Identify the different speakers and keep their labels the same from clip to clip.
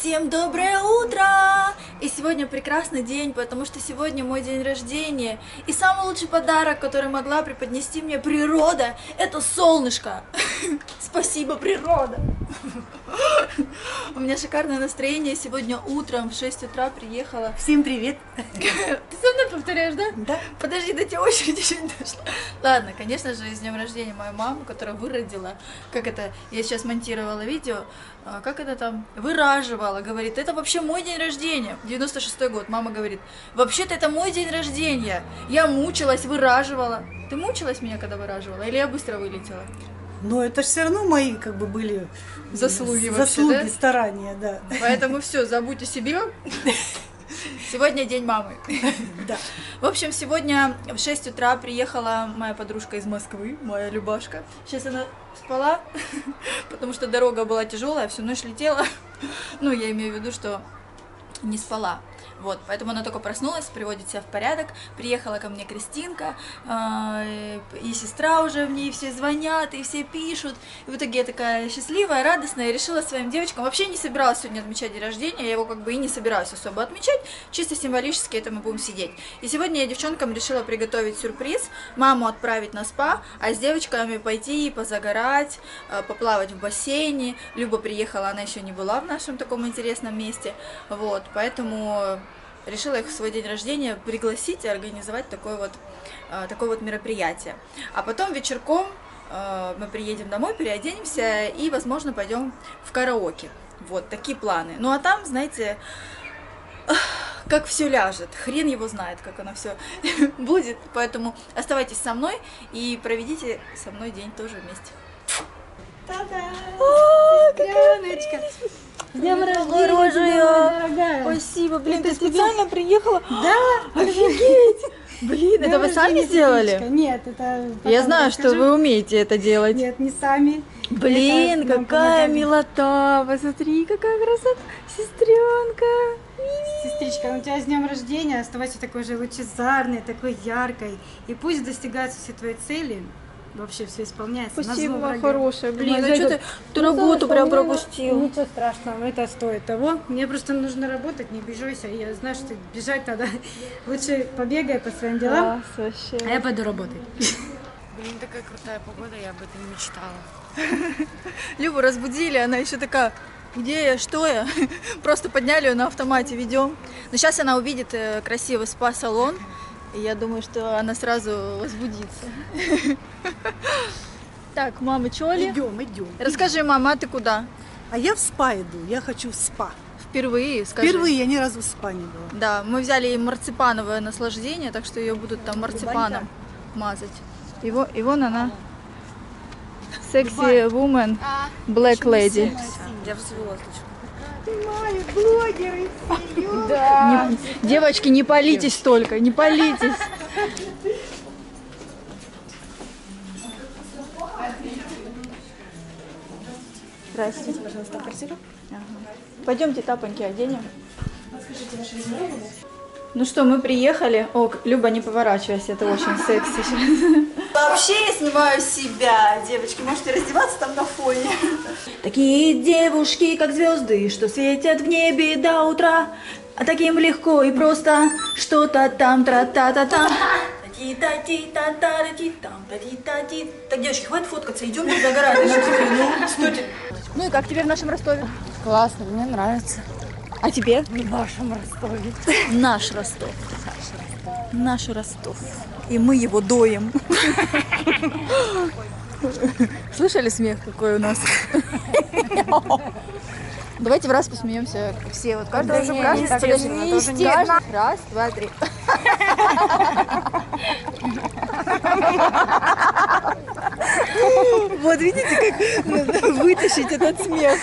Speaker 1: Всем доброе утро! И сегодня прекрасный день, потому что сегодня мой день рождения. И самый лучший подарок, который могла преподнести мне природа, это солнышко. Спасибо, природа! У меня шикарное настроение. Сегодня утром в 6 утра приехала.
Speaker 2: Всем привет!
Speaker 1: Ты со мной повторяешь, да?
Speaker 2: Да.
Speaker 1: Подожди, до тебя очередь еще не дошла. Ладно, конечно же, с днем рождения мою маму, которая выродила, как это, я сейчас монтировала видео, а, как это там, выраживала, говорит, это вообще мой день рождения, 96-й год, мама говорит, вообще-то это мой день рождения, я мучилась, выраживала. Ты мучилась меня, когда выраживала, или я быстро вылетела?
Speaker 2: Но это все равно мои как бы были
Speaker 1: Заслуги вообще,
Speaker 2: заслуги,
Speaker 1: да?
Speaker 2: старания, да.
Speaker 1: Поэтому все, забудь о себе. Сегодня день мамы.
Speaker 2: Да.
Speaker 1: В общем, сегодня в 6 утра приехала моя подружка из Москвы, моя Любашка. Сейчас она спала, потому что дорога была тяжелая, всю ночь летела. Ну, я имею в виду, что не спала. Вот, поэтому она только проснулась, приводит себя в порядок. Приехала ко мне Кристинка, э, и сестра уже мне, и все звонят, и все пишут. И в итоге я такая счастливая, радостная, решила своим девочкам. Вообще не собиралась сегодня отмечать день рождения, я его как бы и не собираюсь особо отмечать, чисто символически это мы будем сидеть. И сегодня я девчонкам решила приготовить сюрприз, маму отправить на спа, а с девочками пойти позагорать, э, поплавать в бассейне. Люба приехала, она еще не была в нашем таком интересном месте, вот, поэтому решила их в свой день рождения пригласить и организовать такое вот, э, такое вот мероприятие. А потом вечерком э, мы приедем домой, переоденемся и, возможно, пойдем в караоке. Вот такие планы. Ну а там, знаете, как все ляжет. Хрен его знает, как оно все будет. Поэтому оставайтесь со мной и проведите со мной день тоже вместе. О, какая!
Speaker 2: С днем
Speaker 1: Хорошая!
Speaker 2: дорогая!
Speaker 1: Спасибо, блин, ты специально приехала?
Speaker 2: Да!
Speaker 1: Офигеть! Блин, это вы сами
Speaker 2: рождения,
Speaker 1: сделали?
Speaker 2: Нет, это...
Speaker 1: Я знаю, что вы умеете это делать.
Speaker 2: Нет, не сами.
Speaker 1: Блин, какая милота! Посмотри, какая красота! Сестренка!
Speaker 2: Сестричка, ну у тебя с днем рождения, оставайся такой же лучезарной, такой яркой. И пусть достигаются все твои цели. Вообще все исполняется.
Speaker 1: Спасибо, хорошая.
Speaker 2: Ты
Speaker 1: Блин, а что ты, ты работу прям
Speaker 2: мне на-
Speaker 1: пропустил?
Speaker 2: Ничего страшного, это стоит того. Мне просто нужно работать, не бежайся. Я знаю, что бежать надо. Лучше побегай по своим делам,
Speaker 1: Класс
Speaker 2: а
Speaker 1: вообще.
Speaker 2: я пойду работать.
Speaker 3: Блин, такая крутая погода, я об этом не мечтала.
Speaker 1: Любу разбудили, она еще такая, где я, что я? Просто подняли ее на автомате, ведем. Но сейчас она увидит э, красивый спа-салон, я думаю, что она сразу возбудится. Так, мама, что ли?
Speaker 2: Идем, идем.
Speaker 1: Расскажи, мама, а ты куда?
Speaker 2: А я в спа иду, я хочу в спа.
Speaker 1: Впервые, скажи.
Speaker 2: Впервые я ни разу в спа не была.
Speaker 1: Да, мы взяли ей марципановое наслаждение, так что ее будут там марципаном мазать. И, во- и вон она. Секси woman, black lady.
Speaker 3: Я в звездочку.
Speaker 2: Блогеры,
Speaker 1: Не- девочки, не палитесь столько, не палитесь. Здравствуйте.
Speaker 3: Пожалуйста, квартира.
Speaker 1: Пойдемте тапоньки оденем. Ну что, мы приехали. О, Люба, не поворачивайся, это очень секси сейчас. Вообще я снимаю себя, девочки. Можете раздеваться там на фоне. Такие девушки, как звезды, что светят в небе до утра. А таким легко и просто что-то там тра-та-та-та. Так, девочки, хватит фоткаться, идем загорать. Ну, стойте. Ну и как тебе в нашем Ростове?
Speaker 3: Классно, мне нравится.
Speaker 1: А тебе?
Speaker 3: В вашем Ростове.
Speaker 1: Наш Ростов. Наш Ростов. И мы его доем. Слышали смех какой у нас? Давайте в раз посмеемся все. Вот каждый уже
Speaker 3: так
Speaker 1: подожди,
Speaker 3: не
Speaker 1: каждый- Раз, два, три. Вот видите, как надо вытащить этот смех.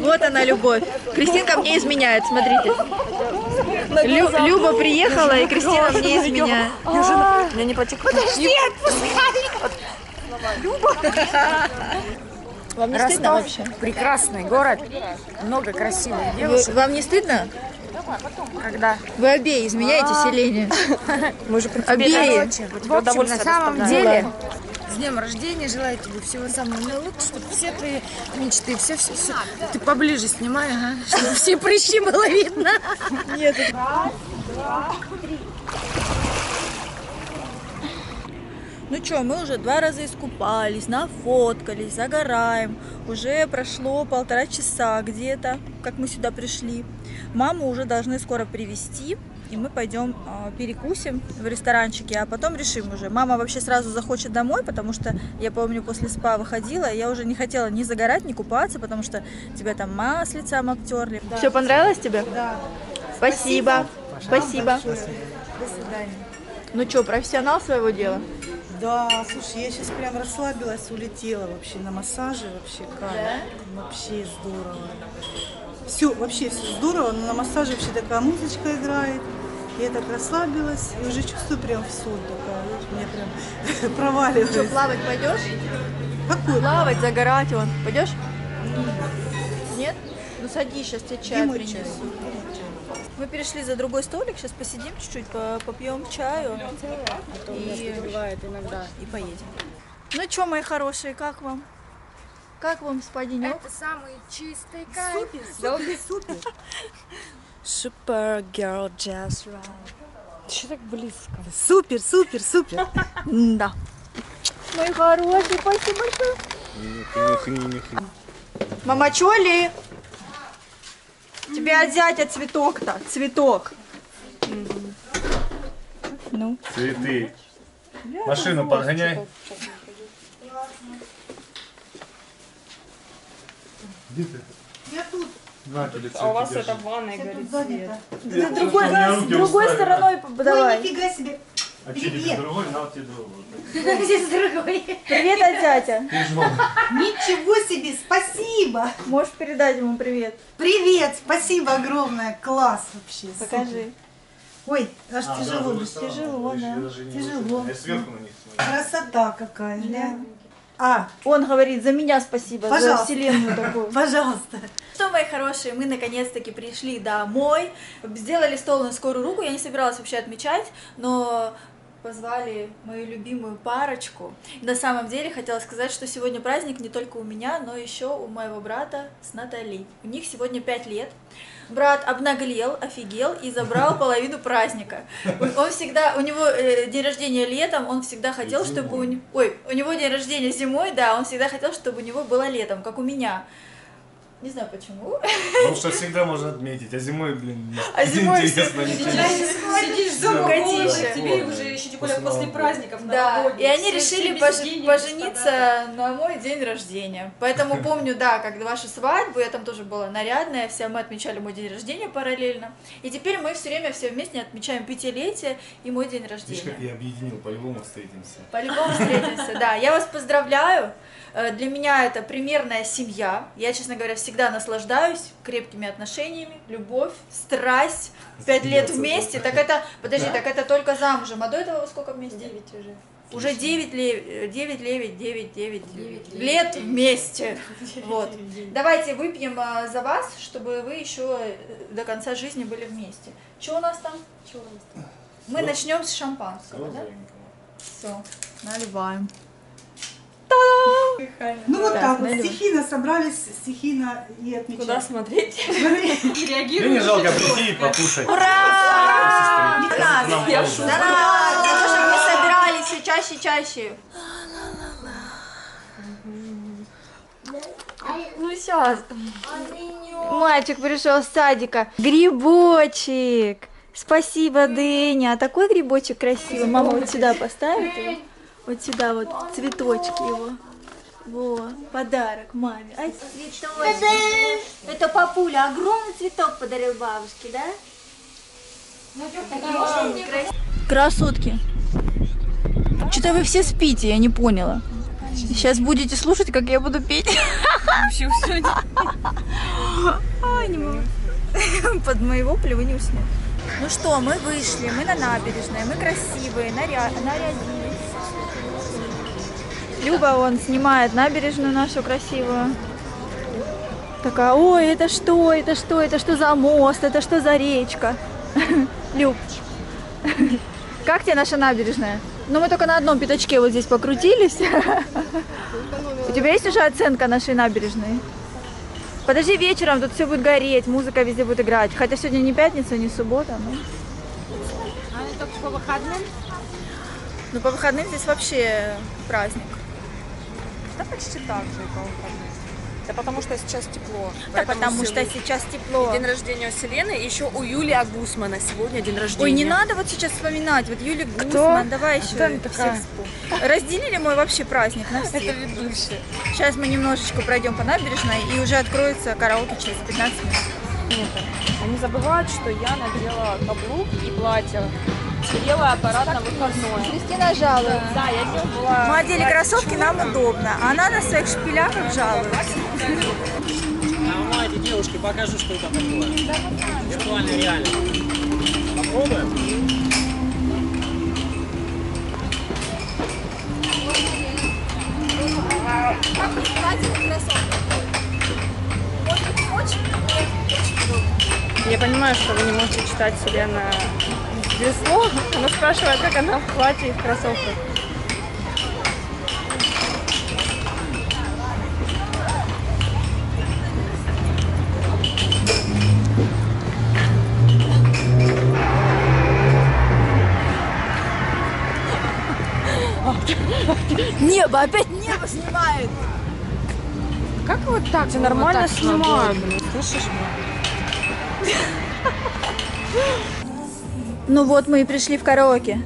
Speaker 1: Вот она любовь. Кристинка мне изменяет, смотрите. Лю- Люба приехала, и Кристина мне изменяет.
Speaker 3: Мне не потекло. Подожди,
Speaker 1: Вам не стыдно вообще?
Speaker 3: Прекрасный город, много красивых
Speaker 1: Вы-
Speaker 3: девушек.
Speaker 1: вам не стыдно?
Speaker 3: Когда
Speaker 1: Вы обеи изменяете селение.
Speaker 3: мы же
Speaker 1: Обеи.
Speaker 3: В общем, на самом деле С днем рождения, желаю тебе всего самого наилучшего, чтобы все твои мечты, все, все, все. Ты поближе снимай, ага, чтобы все прыщи было видно.
Speaker 1: Ну что, мы уже два раза искупались, нафоткались, загораем. Уже прошло полтора часа где-то, как мы сюда пришли. Маму уже должны скоро привезти, и мы пойдем а, перекусим в ресторанчике, а потом решим уже. Мама вообще сразу захочет домой, потому что я помню, после спа выходила, я уже не хотела ни загорать, ни купаться, потому что тебя там маслицем обтерли. Все понравилось тебе?
Speaker 2: Да.
Speaker 1: Спасибо. Спасибо.
Speaker 2: До свидания.
Speaker 1: Ну что, профессионал своего дела?
Speaker 4: Да, слушай, я сейчас прям расслабилась, улетела вообще на массаже, вообще кайф. Вообще здорово. Все, вообще все здорово, но на массаже вообще такая музычка играет. Я так расслабилась и уже чувствую прям в сон такая. Меня прям проваливает.
Speaker 1: плавать пойдешь?
Speaker 4: Какой?
Speaker 1: Плавать, загорать вон. Пойдешь? Нет? Ну садись, сейчас тебе чай
Speaker 4: Где мой чай?
Speaker 1: принесу. Мы перешли за другой столик, сейчас посидим чуть-чуть, по- попьем чаю и,
Speaker 3: Бывает иногда.
Speaker 1: и поедем. Ну что, мои хорошие, как вам? Как вам спаденек?
Speaker 3: Это самый чистый кайф.
Speaker 4: Супер, супер.
Speaker 1: Super girl just right.
Speaker 3: Что так близко?
Speaker 4: Супер, супер, супер.
Speaker 1: Да. Мои хорошие, спасибо большое. Мама Чоли, тебе от зятя цветок-то, цветок. Ну,
Speaker 5: Цветы. Машину подгоняй. Где ты?
Speaker 4: Я тут.
Speaker 5: На
Speaker 3: А у вас это в ванной горит свет.
Speaker 1: Ты другой,
Speaker 5: руки
Speaker 1: другой стороной
Speaker 4: Ой,
Speaker 1: давай.
Speaker 4: нифига себе.
Speaker 5: А че тебе другой, на вот тебе другой.
Speaker 1: Привет
Speaker 5: вон.
Speaker 4: Ничего себе, спасибо.
Speaker 1: Можешь передать ему привет.
Speaker 4: Привет, спасибо огромное, класс вообще.
Speaker 1: Покажи.
Speaker 4: Ой, аж
Speaker 5: А, да,
Speaker 4: тяжело.
Speaker 5: с стороны.
Speaker 1: Тяжело, да.
Speaker 4: Тяжело.
Speaker 5: Я сверху на них смотрю.
Speaker 4: Красота какая, глянь. А,
Speaker 1: Он говорит, за меня спасибо, за
Speaker 4: Пожалуйста.
Speaker 1: вселенную такую.
Speaker 4: пожалуйста.
Speaker 1: Что, мои хорошие, мы наконец-таки пришли домой, сделали стол на скорую руку, я не собиралась вообще отмечать, но позвали мою любимую парочку. На самом деле хотела сказать, что сегодня праздник не только у меня, но еще у моего брата с Натальей. У них сегодня 5 лет. Брат обнаглел, офигел и забрал половину праздника. Он всегда, у него э, день рождения летом, он всегда хотел, чтобы у. Ой, у него день рождения зимой, да, он всегда хотел, чтобы у него было летом, как у меня. Не знаю почему.
Speaker 5: Потому что всегда можно отметить, а зимой, блин,
Speaker 1: А зимой
Speaker 5: интересно
Speaker 1: все-
Speaker 5: ничего.
Speaker 6: Сидишь
Speaker 5: Да,
Speaker 6: дома,
Speaker 1: Котище.
Speaker 6: тебе уже еще тем более
Speaker 5: После
Speaker 6: праздников
Speaker 1: Да, и они
Speaker 6: Все-
Speaker 1: решили
Speaker 6: все
Speaker 1: пожениться на мой день рождения. Поэтому помню, да, как вашу свадьбу, я там тоже была нарядная, вся мы отмечали мой день рождения параллельно. И теперь мы все время все вместе отмечаем пятилетие и мой день
Speaker 5: Видишь,
Speaker 1: рождения.
Speaker 5: как я объединил, по-любому встретимся.
Speaker 1: По-любому встретимся, да. Я вас поздравляю. Э, Для меня это примерная семья. Я, честно говоря, всегда наслаждаюсь крепкими отношениями, любовь, страсть. Пять лет вместе. Так это, подожди, так это только замужем. А до этого вы сколько вместе?
Speaker 6: Девять уже.
Speaker 1: Уже 9 лет, 9 лет, 9, 9 лет вместе. Вот. Давайте выпьем а, за вас, чтобы вы еще э, до конца жизни были вместе. Что у нас там?
Speaker 6: Чего у нас там?
Speaker 1: Мы начнем с шампанского, да? Все, наливаем.
Speaker 4: Ну вот
Speaker 1: Так,
Speaker 4: вот, стихийно собрались, стихийно и отмечаем.
Speaker 6: Куда смотреть?
Speaker 5: Мне
Speaker 6: Реагируешь?
Speaker 5: не жалко прийти и покушать.
Speaker 1: Ура! Да. Да, то, чтобы мы собирались все чаще и чаще. Ну сейчас. Мальчик пришел с садика. Грибочек. Спасибо, Дыня. Такой грибочек красивый. Мама вот сюда поставит его. Вот сюда вот цветочки его. Во, подарок маме. Ай, цветочки. Это папуля огромный цветок подарил бабушке, да? Красотки. Что-то вы все спите, я не поняла. Сейчас будете слушать, как я буду петь. Не могу. Под мои вопли вы не уснете. Ну что, мы вышли, мы на набережной, мы красивые, наря... нарядились. Люба, он снимает набережную нашу красивую. Такая, ой, это что, это что, это что за мост, это что за речка? Люб, как тебе наша набережная? Ну, мы только на одном пятачке вот здесь покрутились. У тебя есть уже оценка нашей набережной? Подожди, вечером тут все будет гореть, музыка везде будет играть. Хотя сегодня не пятница, не суббота, но...
Speaker 3: А это только по выходным?
Speaker 1: Ну, по выходным здесь вообще праздник.
Speaker 6: Да почти так же и по выходным. Да потому что сейчас тепло.
Speaker 1: Да потому
Speaker 6: все-
Speaker 1: что сейчас тепло.
Speaker 6: День рождения у Селены, и еще у Юли Агусмана сегодня день рождения.
Speaker 1: Ой, не надо вот сейчас вспоминать. Вот Юлия Гусман, давай еще
Speaker 3: Кто
Speaker 1: всех
Speaker 3: такая?
Speaker 1: вспомним. Разделили мой вообще праздник на всех.
Speaker 6: Это ведущая.
Speaker 1: Сейчас мы немножечко пройдем по набережной и уже откроется караоке через 15 минут.
Speaker 6: Нет, они забывают, что я надела каблук и платье. Белый аппарат на выходной.
Speaker 1: Кристина жалует.
Speaker 6: Да, я днем была...
Speaker 1: Мы одели кроссовки, нам удобно. А она на своих шпиляках жалуется.
Speaker 7: Давайте, девушки, покажу, что это такое. Виртуальная реальность. Попробуем?
Speaker 6: Я понимаю, что вы не можете читать Селена весло. Она спрашивает, как она в платье и в кроссовках.
Speaker 1: Небо, опять небо снимает.
Speaker 3: Как вот так?
Speaker 6: Ты нормально снимают, блин, слышишь?
Speaker 1: Ну вот мы и пришли в караоке.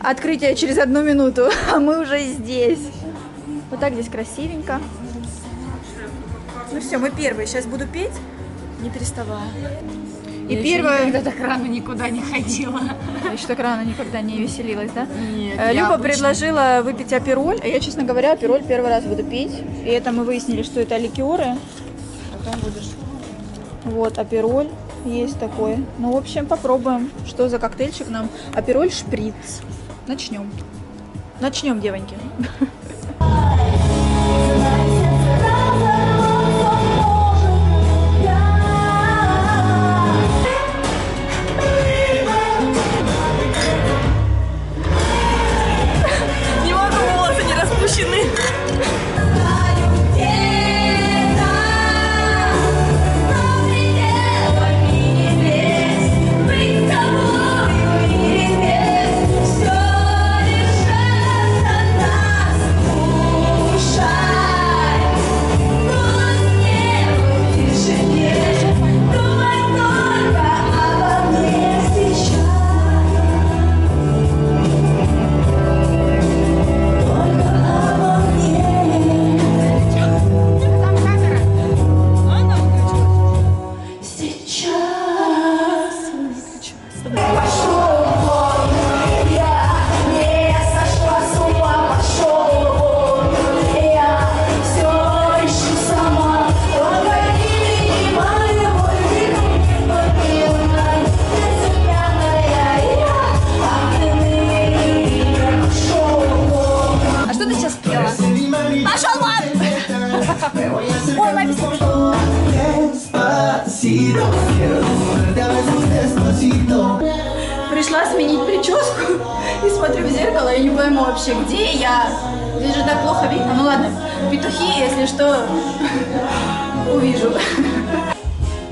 Speaker 1: Открытие через одну минуту, а мы уже здесь. Вот так здесь красивенько. Ну все, мы первые. Сейчас буду петь, не переставая. И
Speaker 3: Я
Speaker 1: первое...
Speaker 3: Когда так рано никуда не ходила.
Speaker 1: Я еще так рано никогда не веселилась, да?
Speaker 3: Нет,
Speaker 1: Э,
Speaker 3: я
Speaker 1: Люба
Speaker 3: обычно-
Speaker 1: предложила выпить апероль, а я, честно говоря, апероль первый раз буду пить. И это мы выяснили, что это ликеры. Потом будешь. Вот, апероль есть такой. Ну, в общем, попробуем, что за коктейльчик нам. Апероль шприц. Начнем. Начнем, девоньки.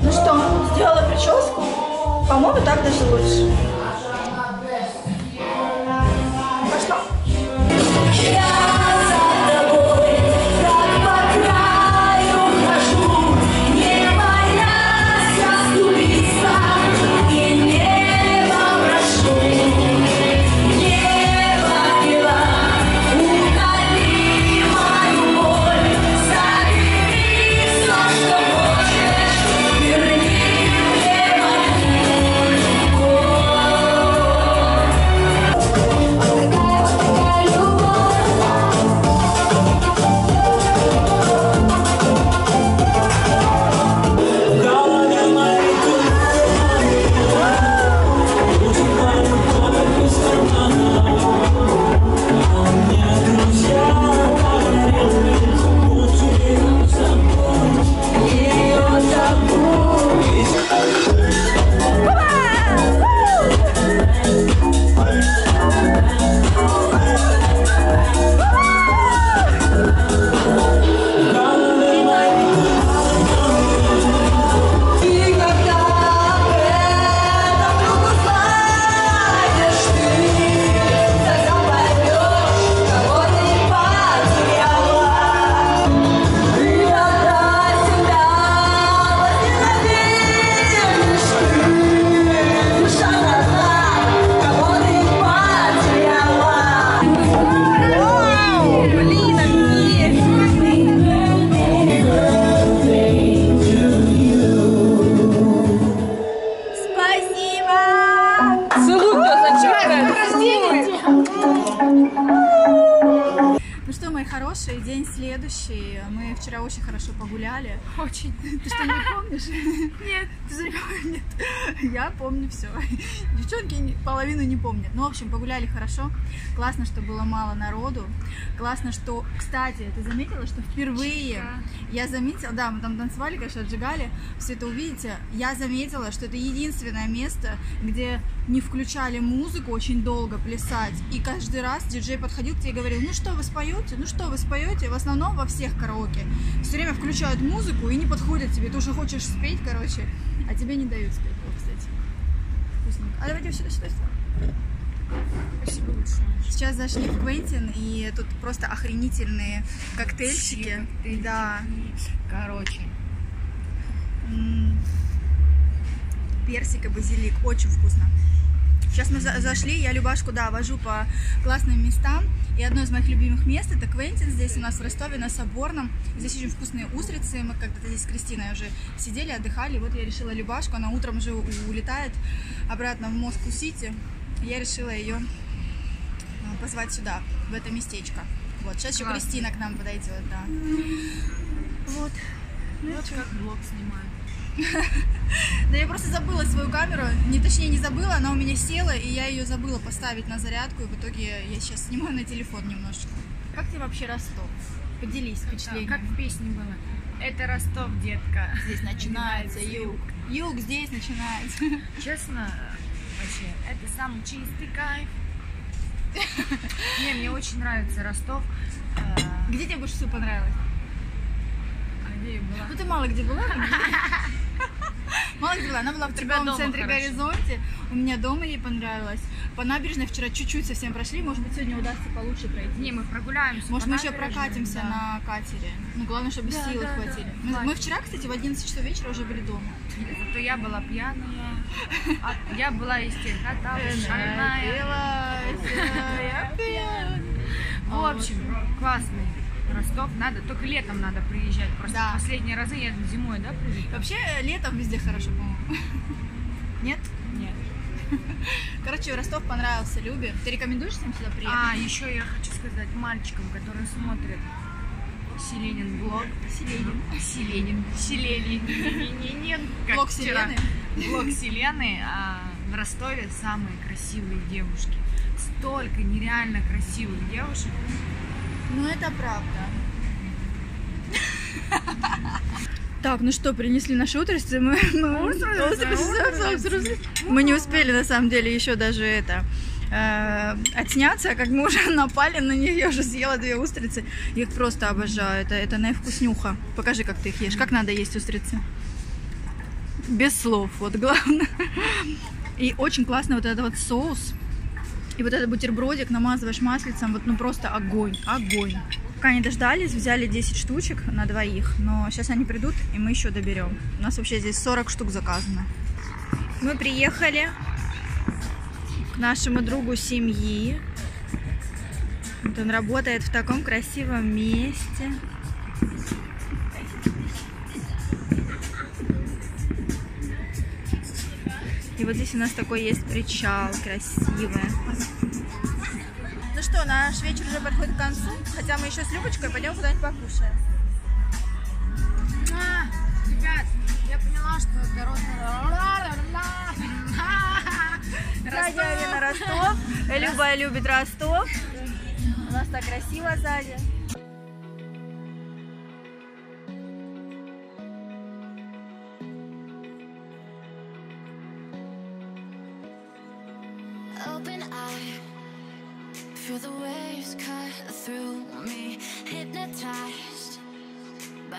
Speaker 1: Ну что, сделала прическу? По-моему, так даже лучше. Вчера очень хорошо погуляли.
Speaker 3: Очень.
Speaker 1: Ты что, не помнишь?
Speaker 3: Нет.
Speaker 1: Ты за- Нет. Я помню все. Девчонки половину не помнят. Ну, в общем, погуляли хорошо. Классно, что было мало народу. Классно, что, кстати, ты заметила, что впервые я заметила, да, мы там танцевали, конечно, отжигали, все это увидите. Я заметила, что это единственное место, где не включали музыку очень долго плясать. И каждый раз диджей подходил к тебе и говорил, ну что вы споете, ну что вы споете. В основном во всех караоке все время включают музыку и не подходят тебе. Ты уже хочешь спеть, короче, а тебе не дают спеть. Вот, кстати. Вкусненько. А давайте сюда, сюда, сюда.
Speaker 3: Спасибо большое.
Speaker 1: Сейчас зашли в Квентин, и тут просто охренительные коктейльчики. Да.
Speaker 3: Короче.
Speaker 1: М, Персик и базилик. Очень вкусно. Сейчас мы за- зашли, я Любашку, да, вожу по классным местам. И одно из моих любимых мест это Квентин. Здесь у нас в Ростове на Соборном. Здесь очень вкусные устрицы. Мы когда-то здесь с Кристиной уже сидели, отдыхали. Вот я решила Любашку, она утром уже улетает обратно в Москву-Сити. Я решила ее а, позвать сюда, в это местечко. Вот, сейчас еще
Speaker 3: Классно.
Speaker 1: Кристина к нам подойдет, да. Вот.
Speaker 3: Вот как блог снимаю.
Speaker 1: Да я просто забыла свою камеру, не точнее не забыла, она у меня села, и я ее забыла поставить на зарядку, и в итоге я сейчас снимаю на телефон немножечко. Как тебе вообще Ростов? Поделись впечатлениями.
Speaker 3: Как в песне было. Это Ростов, детка.
Speaker 1: здесь начинается юг. Юг здесь начинается.
Speaker 3: Честно, вообще, это самый чистый кайф. Не, мне очень нравится Ростов.
Speaker 1: Где тебе больше всего понравилось?
Speaker 3: а где я была?
Speaker 1: Ну ты мало где была. Мало где была. Она была в торговом центре
Speaker 3: хорошо.
Speaker 1: Горизонте. У меня дома ей понравилось. По набережной вчера чуть-чуть совсем прошли. Может быть, сегодня удастся получше пройти.
Speaker 3: Не, мы прогуляемся.
Speaker 1: Может, мы еще прокатимся
Speaker 3: да.
Speaker 1: на катере. Ну, главное, чтобы
Speaker 3: Да,
Speaker 1: силы
Speaker 3: да, да.
Speaker 1: хватили. Мы,
Speaker 3: Хватит.
Speaker 1: мы вчера, кстати, в 11 часов вечера уже были дома.
Speaker 3: Зато я была пьяная. А я была из тех, а там
Speaker 1: Э,
Speaker 3: шальная. В общем, классный Ростов. Надо, только летом надо приезжать. Просто
Speaker 1: Да.
Speaker 3: последние разы я зимой, да, приезжала?
Speaker 1: Вообще, летом везде хорошо, по-моему. Нет?
Speaker 3: Нет.
Speaker 1: Короче, Ростов понравился Любе. Ты рекомендуешь всем сюда приехать?
Speaker 3: А, еще я хочу сказать мальчикам, которые смотрят Селенин блог.
Speaker 1: Селенин.
Speaker 3: Селенин. Селенин.
Speaker 1: Блог. Селены?
Speaker 3: Блог Селены. а в Ростове самые красивые девушки. Столько нереально красивых девушек.
Speaker 1: Ну, это правда. Так, ну что, принесли наши утрицы. Мы, мы, мы не успели, на самом деле, еще даже это э, отсняться, а как мы уже напали на них, я уже съела две устрицы. Я их просто обожаю. Это, это наивкуснюха. Покажи, как ты их ешь. Как надо есть устрицы? Без слов, вот главное. И очень классно вот этот вот соус. И вот этот бутербродик намазываешь маслицем, вот ну просто огонь, огонь. Пока не дождались, взяли 10 штучек на двоих, но сейчас они придут, и мы еще доберем. У нас вообще здесь 40 штук заказано. Мы приехали к нашему другу семьи. Вот он работает в таком красивом месте. И вот здесь у нас такой есть причал красивый. Ну что, наш вечер уже подходит к концу, хотя мы еще с Любочкой пойдем куда-нибудь покушаем.
Speaker 3: А, Ребят, я поняла, что дорога...
Speaker 1: Ростов. Люба любит Ростов. У нас так красиво сзади.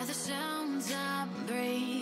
Speaker 8: the sounds I breathe.